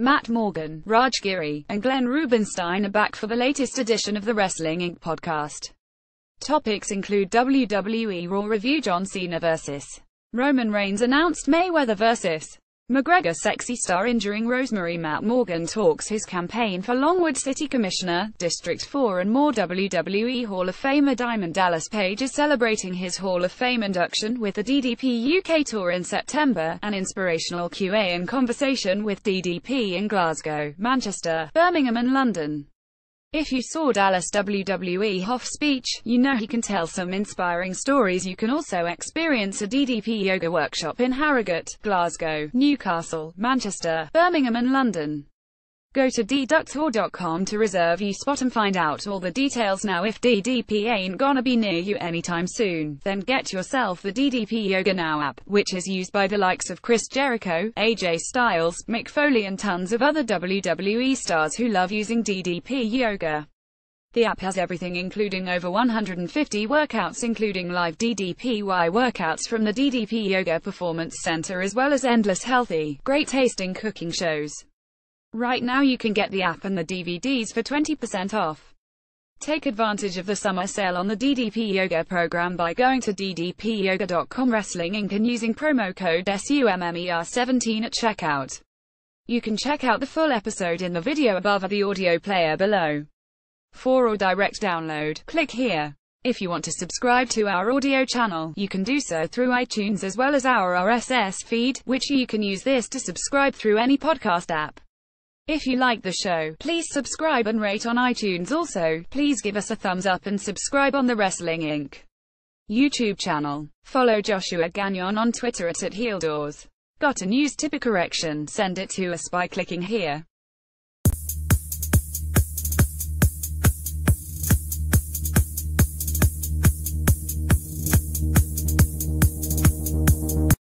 Matt Morgan, Raj Giri, and Glenn Rubenstein are back for the latest edition of the Wrestling Inc. podcast. Topics include WWE Raw Review John Cena vs. Roman Reigns announced Mayweather vs. McGregor sexy star injuring Rosemary Matt Morgan talks his campaign for Longwood City Commissioner, District 4 and more WWE Hall of Famer Diamond Dallas Page is celebrating his Hall of Fame induction with the DDP UK Tour in September, an inspirational QA and conversation with DDP in Glasgow, Manchester, Birmingham and London. If you saw Dallas WWE Hoff's speech, you know he can tell some inspiring stories. You can also experience a DDP yoga workshop in Harrogate, Glasgow, Newcastle, Manchester, Birmingham and London. Go to ddpuktour.com to reserve you spot and find out all the details now if DDP ain't gonna be near you anytime soon, then get yourself the DDP Yoga Now app, which is used by the likes of Chris Jericho, AJ Styles, Mick Foley and tons of other WWE stars who love using DDP Yoga. The app has everything including over 150 workouts including live DDPY workouts from the DDP Yoga Performance Center as well as endless healthy, great tasting cooking shows. Right now you can get the app and the DVDs for 20% off. Take advantage of the summer sale on the DDP Yoga program by going to ddpyoga.com Wrestling Inc. and using promo code SUMMER17 at checkout. You can check out the full episode in the video above or the audio player below. For or direct download, click here. If you want to subscribe to our audio channel, you can do so through iTunes as well as our RSS feed, which you can use this to subscribe through any podcast app. If you like the show, please subscribe and rate on iTunes also, please give us a thumbs up and subscribe on the Wrestling Inc. YouTube channel. Follow Joshua Gagnon on Twitter at, at. Got a news tip or correction? Send it to us by clicking here.